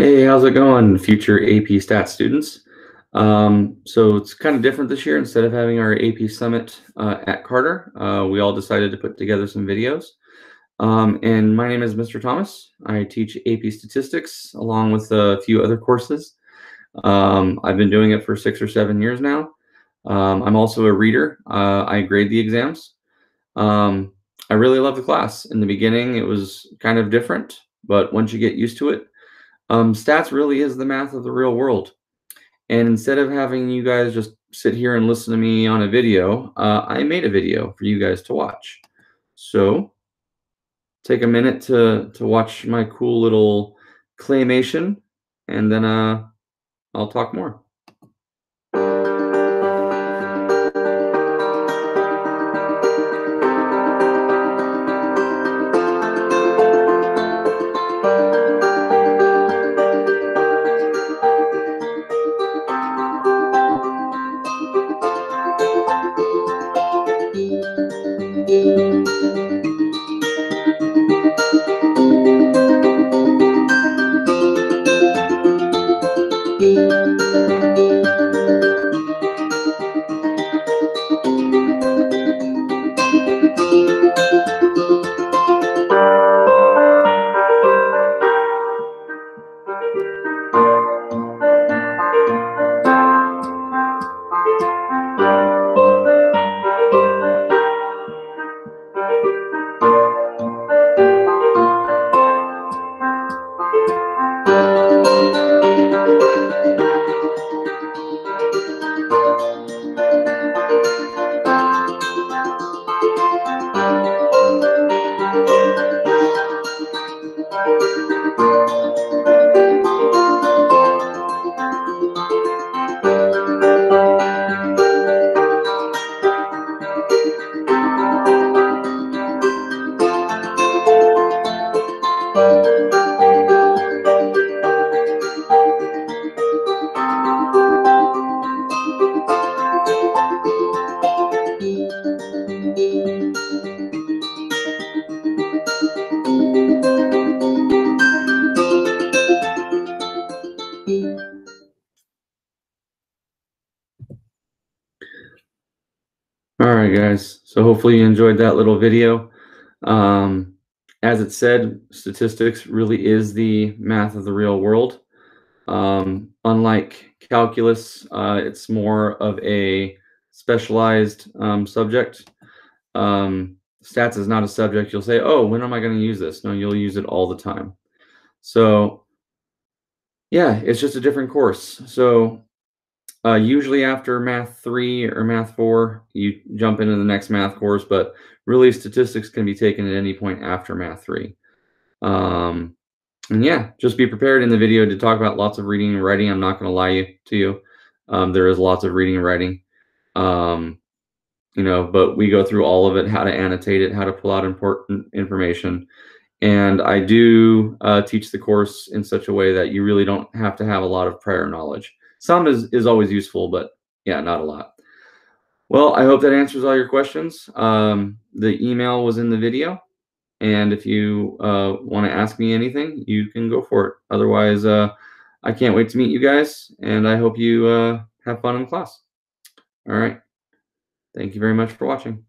Hey, how's it going, future AP Stats students? Um, so it's kind of different this year. Instead of having our AP Summit uh, at Carter, uh, we all decided to put together some videos. Um, and my name is Mr. Thomas. I teach AP Statistics along with a few other courses. Um, I've been doing it for six or seven years now. Um, I'm also a reader. Uh, I grade the exams. Um, I really love the class. In the beginning, it was kind of different, but once you get used to it, um, stats really is the math of the real world. And instead of having you guys just sit here and listen to me on a video, uh, I made a video for you guys to watch. So take a minute to, to watch my cool little claymation, and then uh, I'll talk more. All right, guys. So hopefully you enjoyed that little video. Um, as it said, statistics really is the math of the real world. Um, unlike calculus, uh, it's more of a specialized um, subject. Um, stats is not a subject you'll say, oh, when am I going to use this? No, you'll use it all the time. So yeah, it's just a different course. So uh, usually after math three or math four, you jump into the next math course, but really statistics can be taken at any point after math three. Um, and yeah, just be prepared in the video to talk about lots of reading and writing. I'm not going to lie to you. Um, there is lots of reading and writing. Um, you know, but we go through all of it, how to annotate it, how to pull out important information. And I do uh, teach the course in such a way that you really don't have to have a lot of prior knowledge. Some is, is always useful, but yeah, not a lot. Well, I hope that answers all your questions. Um, the email was in the video. And if you uh, want to ask me anything, you can go for it. Otherwise, uh, I can't wait to meet you guys. And I hope you uh, have fun in class. All right. Thank you very much for watching.